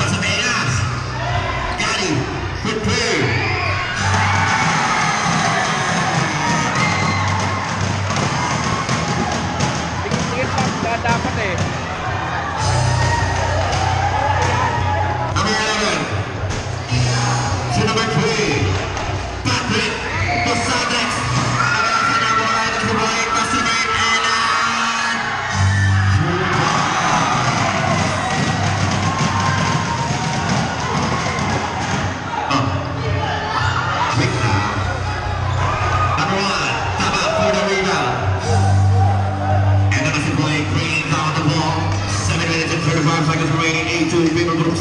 Thomas Ameas. Got him. Good play.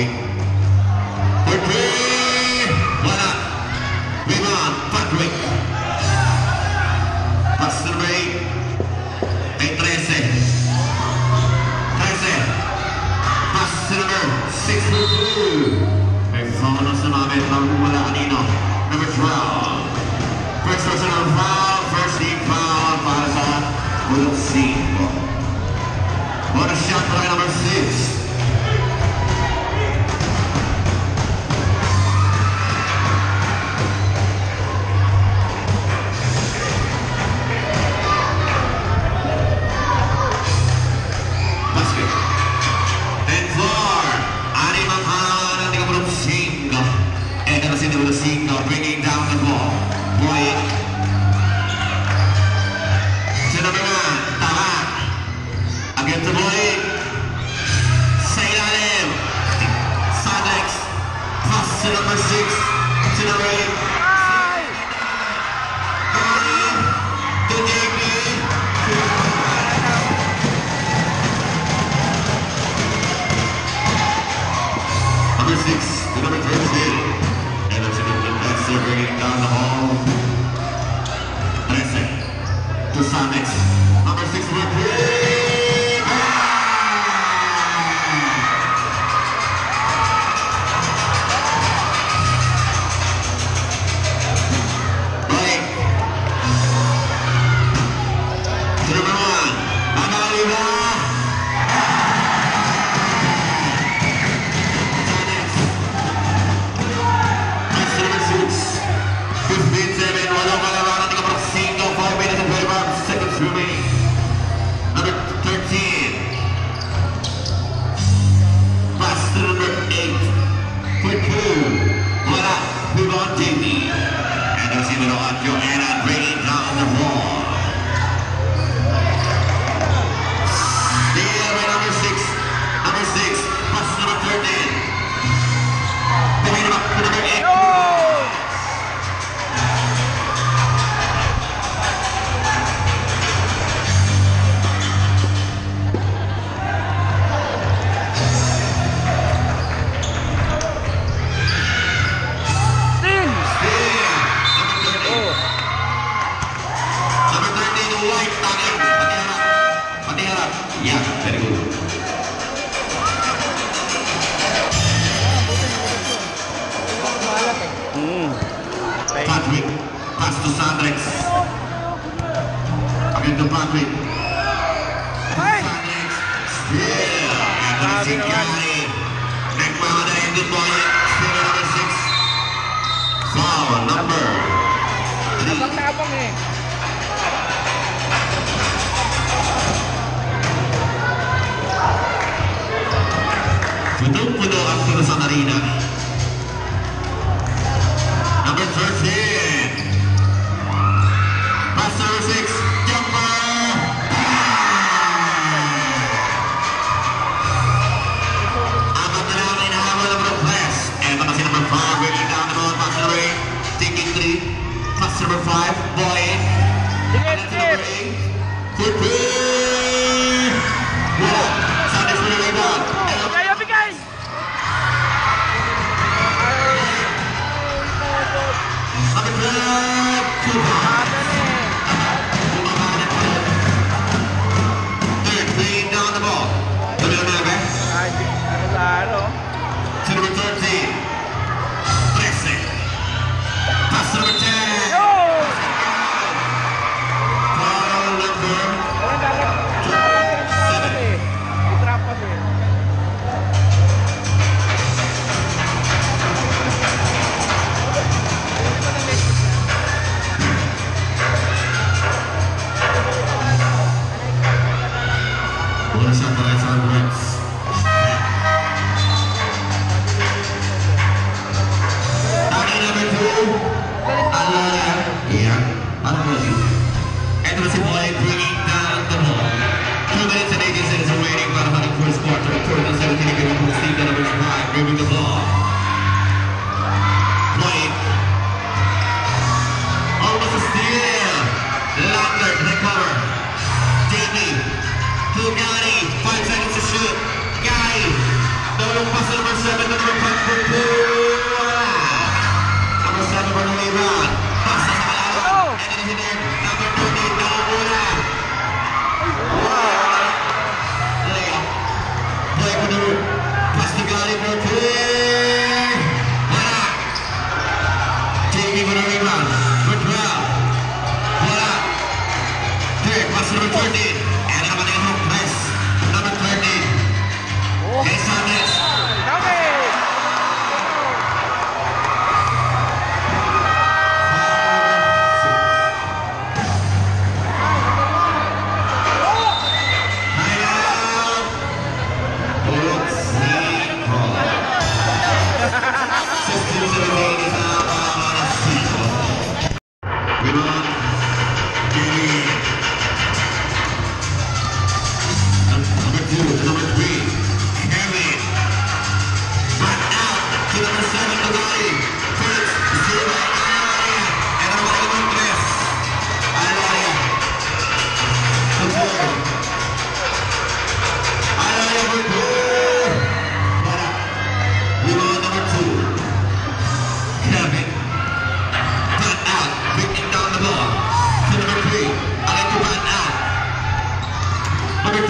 Mike.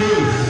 Peace.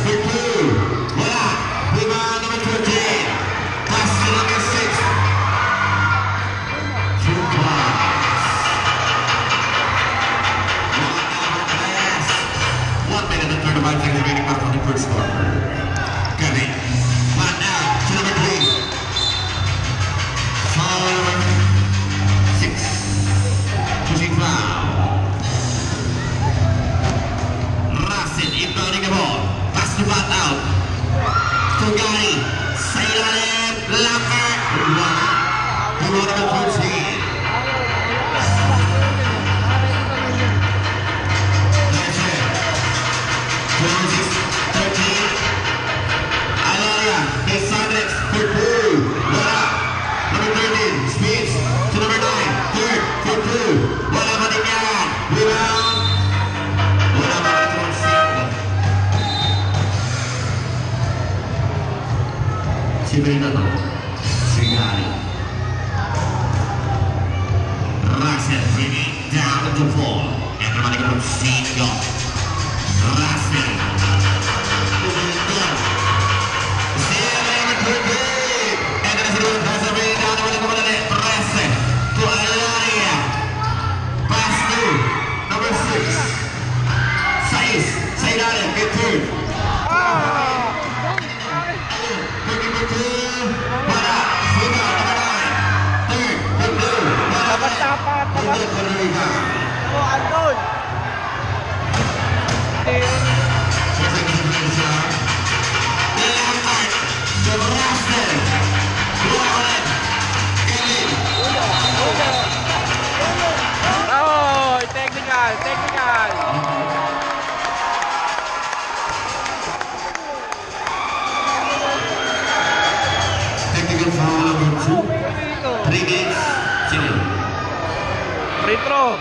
Free throw.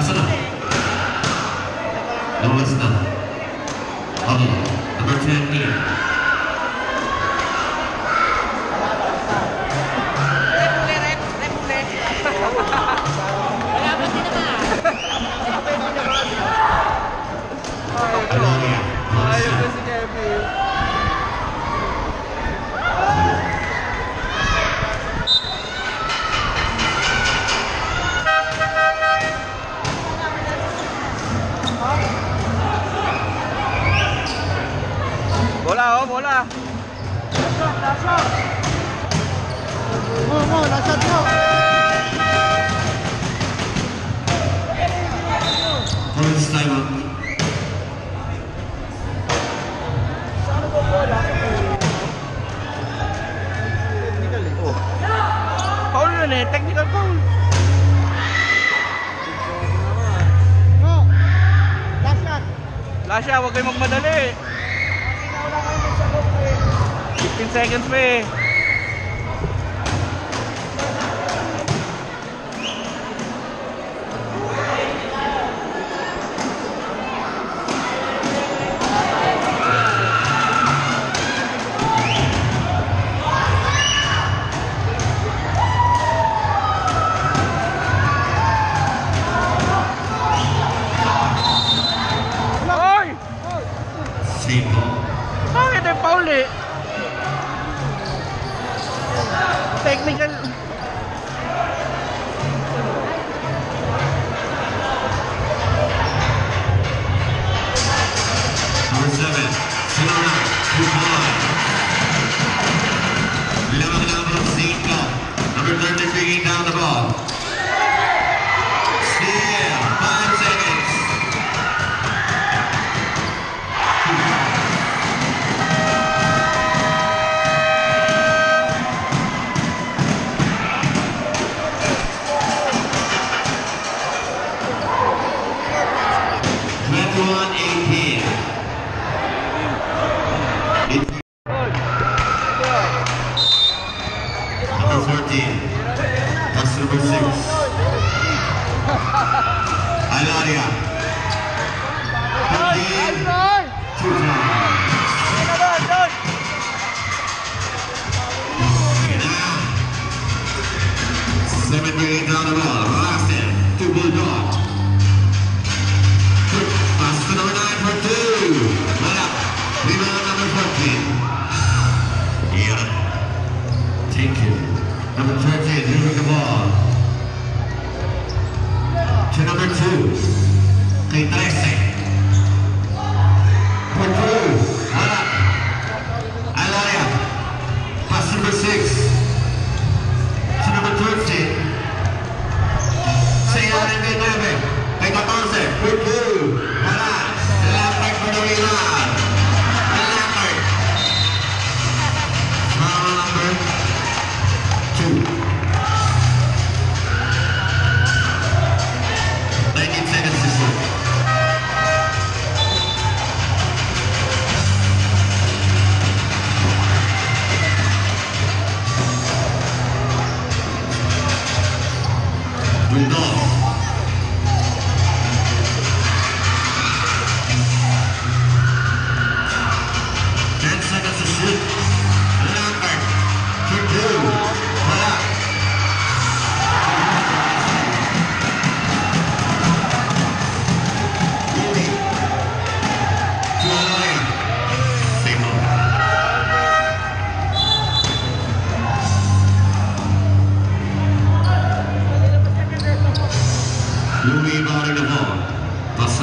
Asa na? Lowest na. Okay. Number 20. bola. Last shot, last shot. First time up. Saan ko bola? Technical eh. Oh. Foul yun eh, technical foul. Oh. Lasha, huwag kayong magmadali. 15 seconds, man.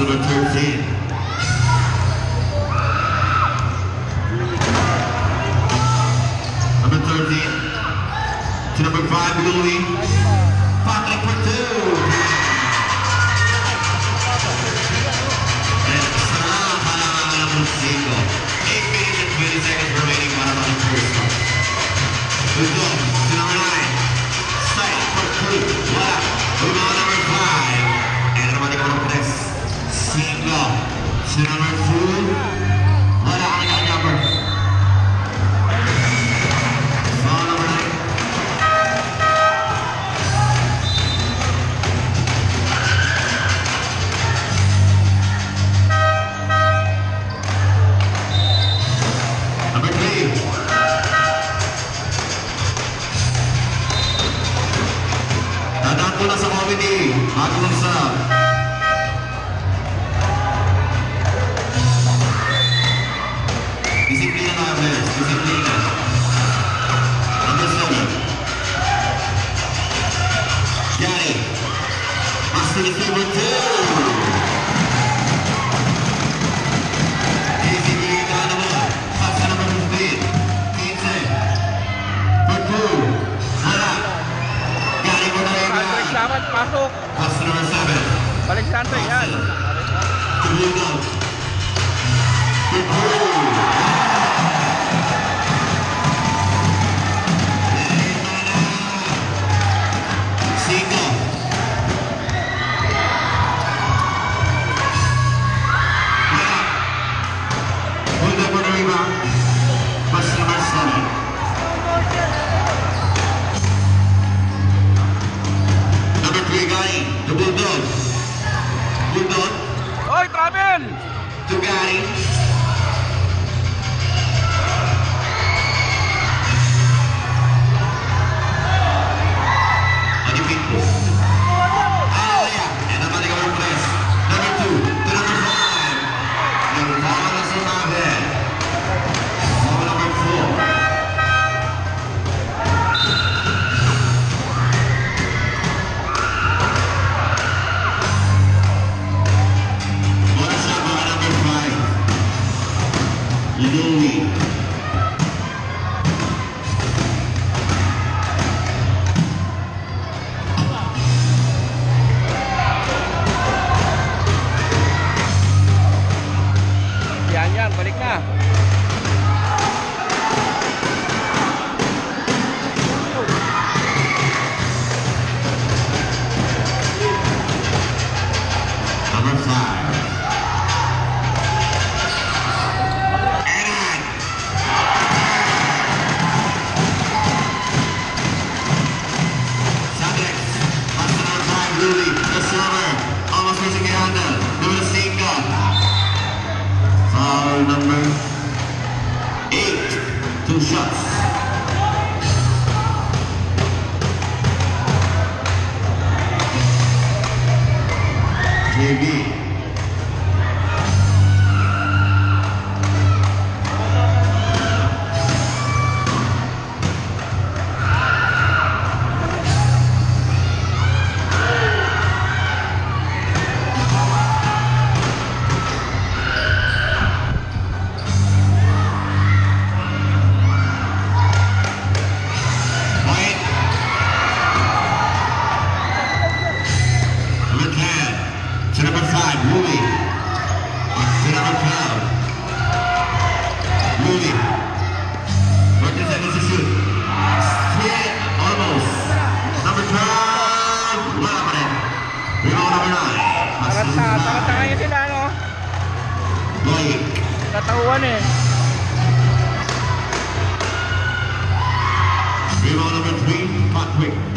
2013. Number 13 to number 5 goalie, Patrick Patu. Single. quick.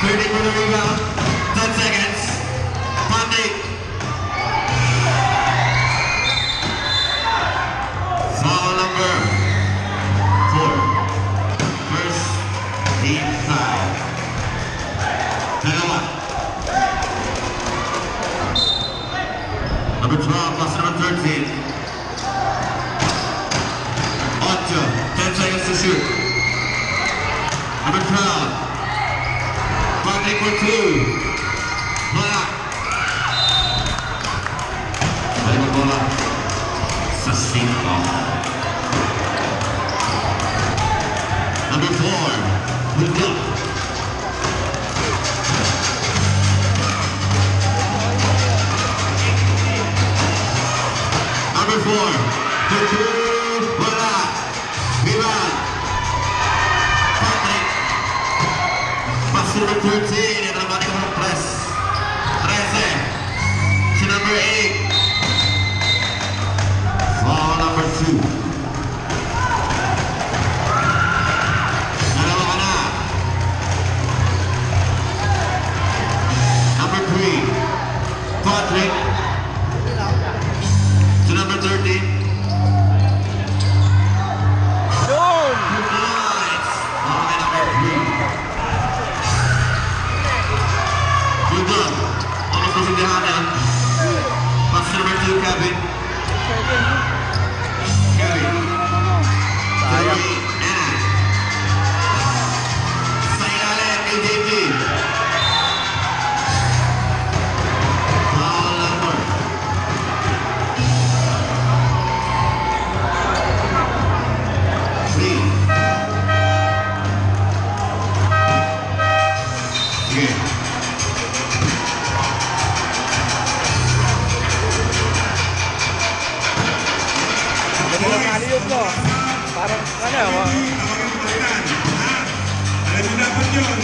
Thank you for the rebound. number two. parang ano ako. Alam mo na po yun.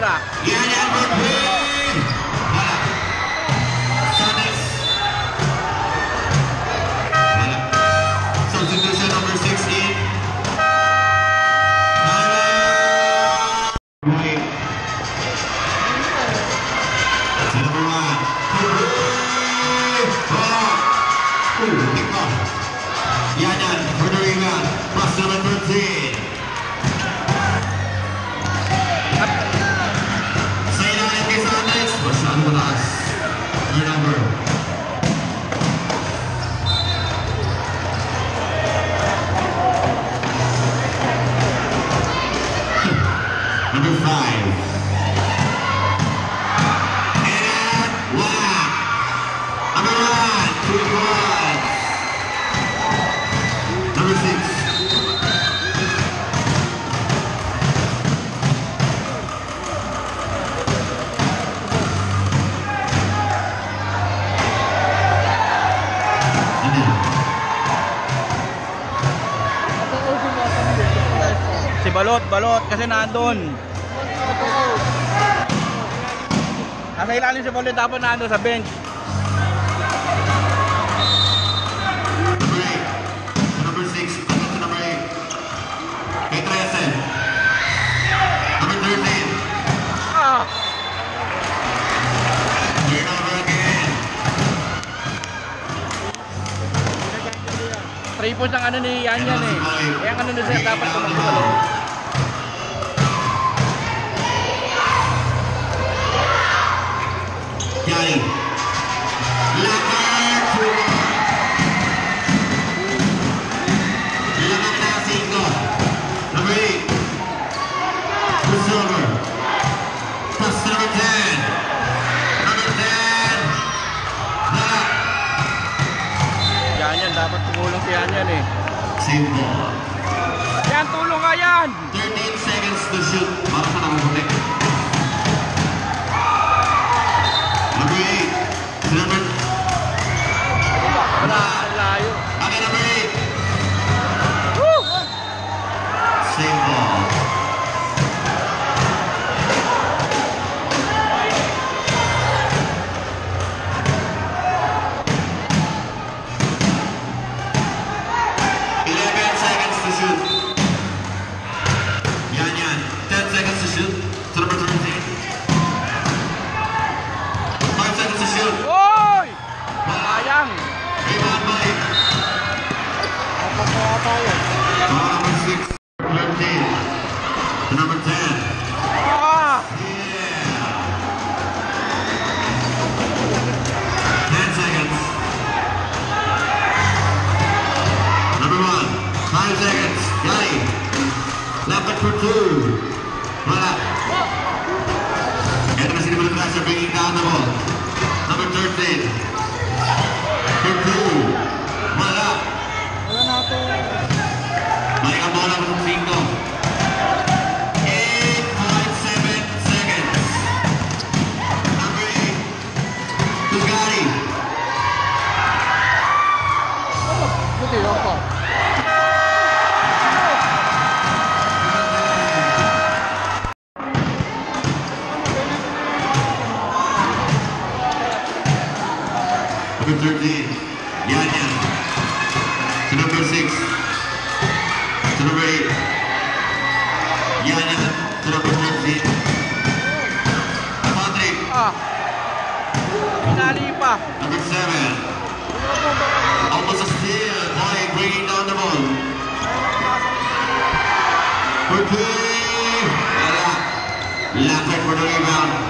是 kasi nandun. Nasa ilalim si Balot tapos nandun sa bench. 13. Ah! Ang ano ni Yan Yan eh. Kaya ang ano ni Sir dapat tumakbo Yan Yan, dapat tumulong si Yan Yan eh. Save ball. Yan, tulong ka yan! 13 seconds to shoot. Number 13. Yan yan. To number 6. To number 8. Yan yan. To number 13. Patrick. Ah! Pinali pa. Number 7. Almost a steal. Boy bringing down the ball. For three. Wala. For the rebound.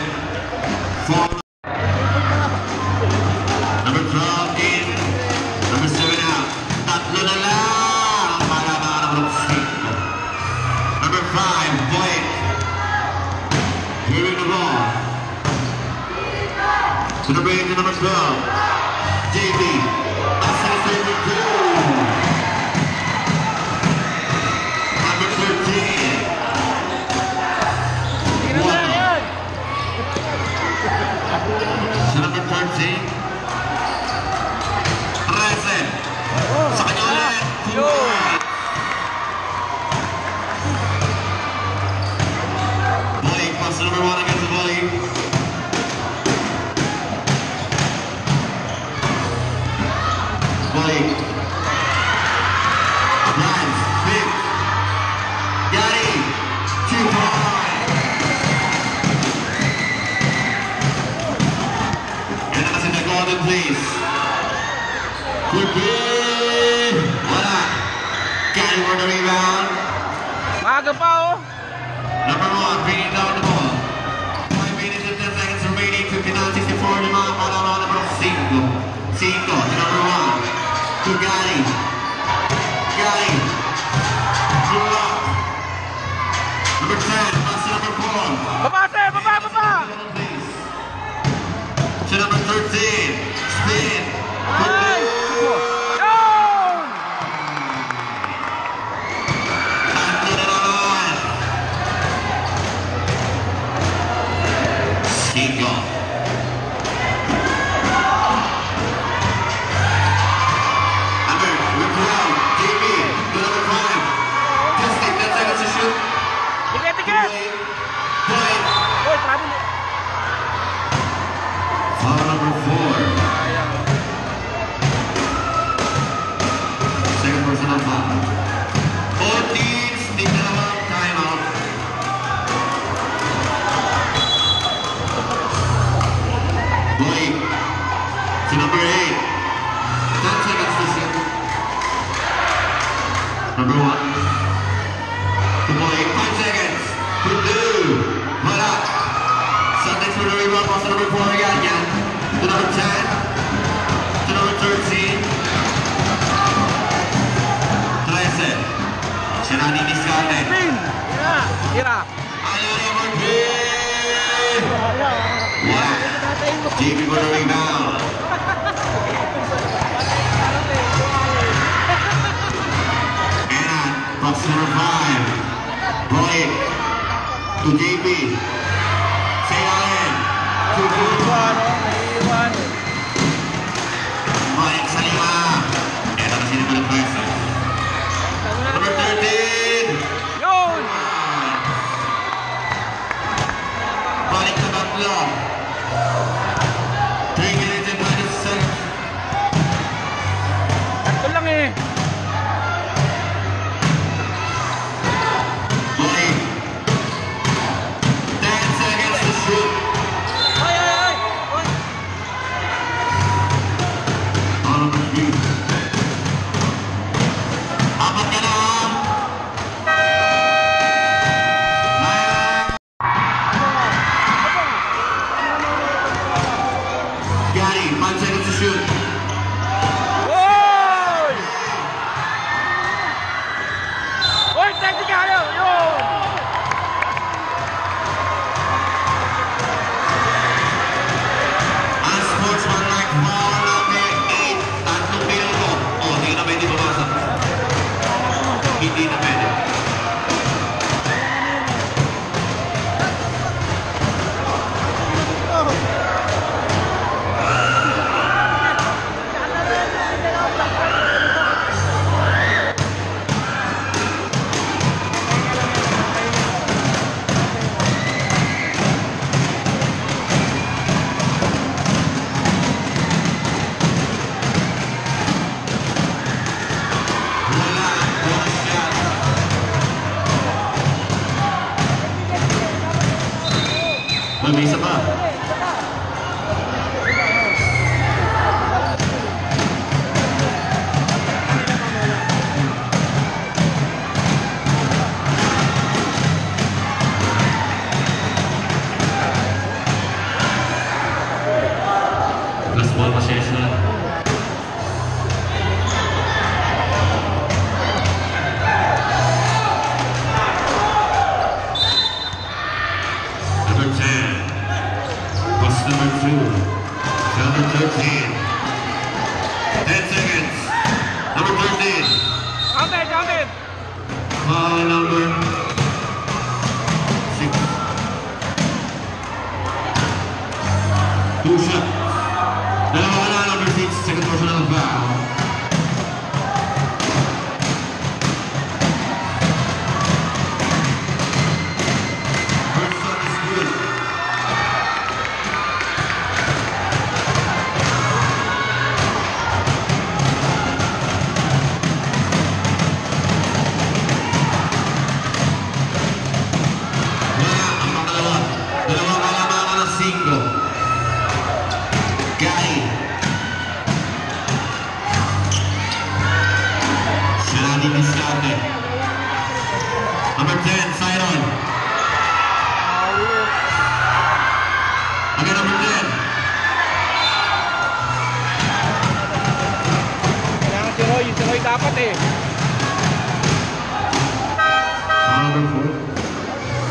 dapat eh.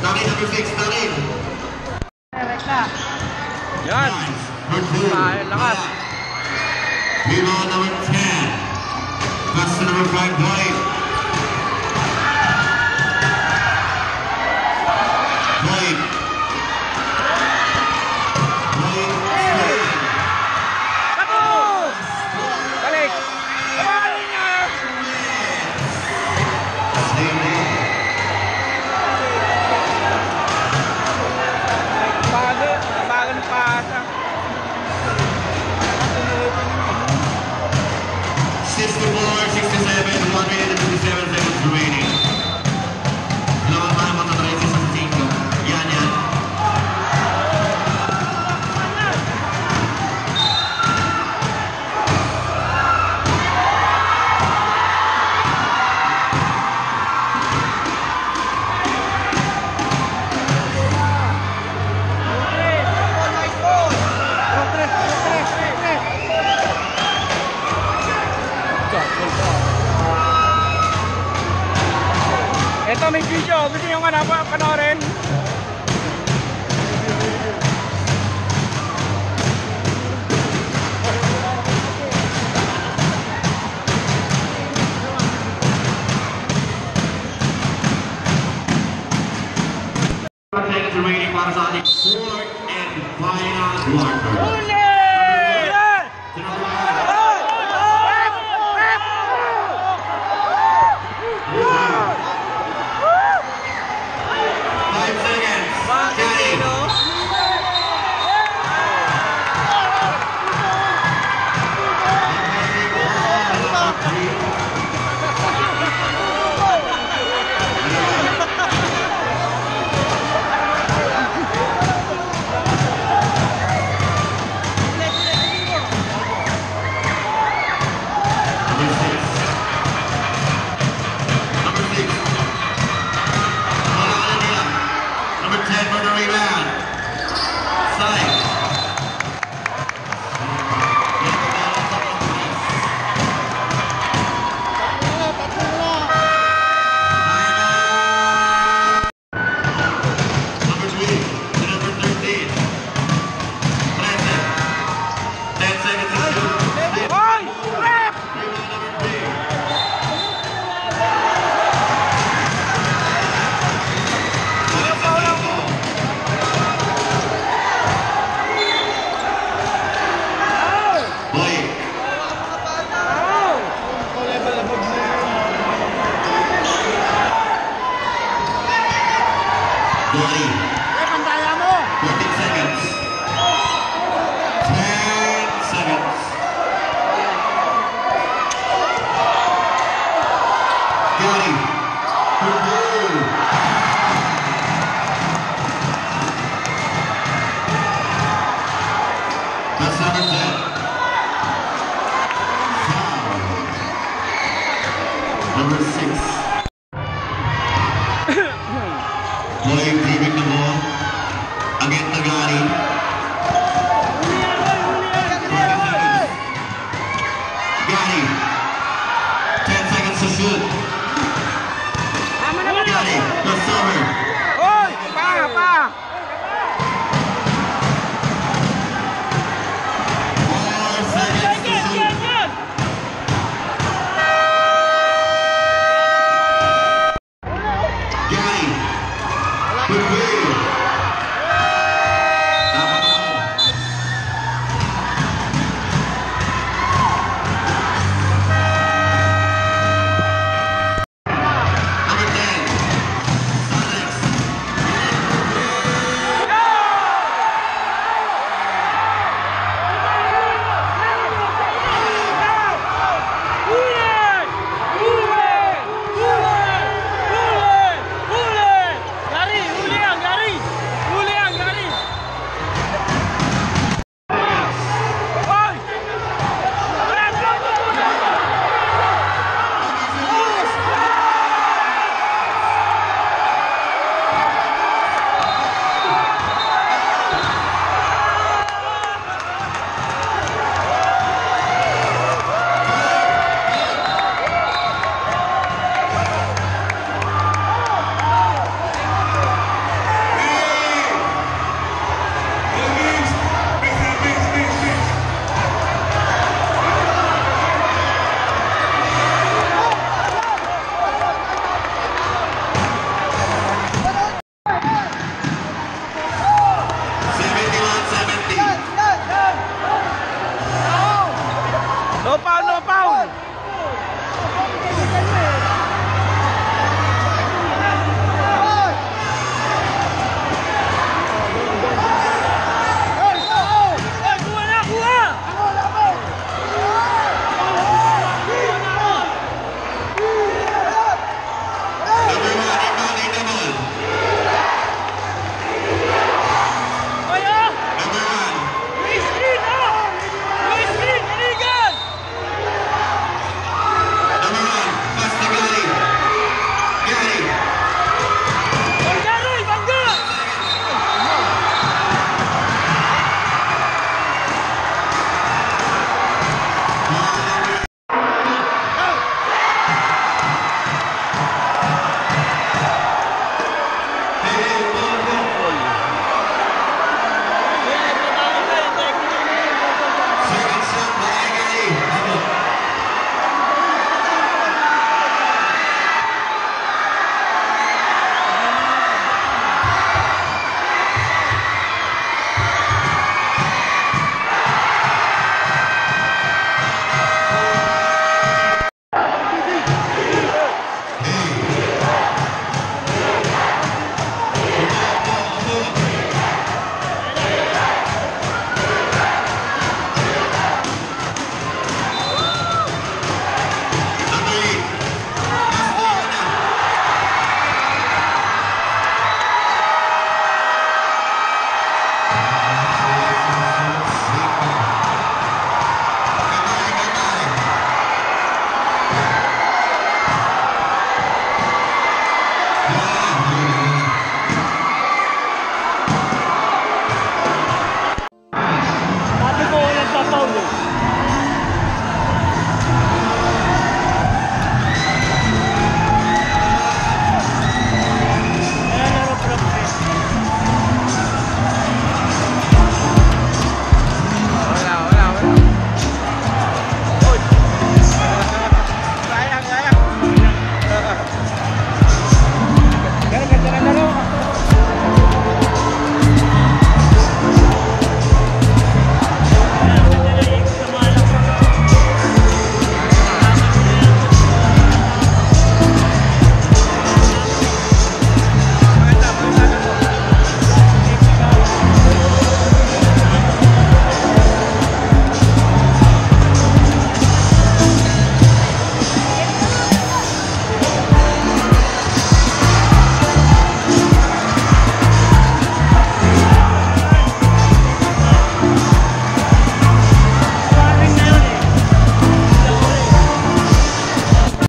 Tangin, number 6, tangin. Rekta. Yan. Ay, lakas. Hero number 10. Pass number 5, boy.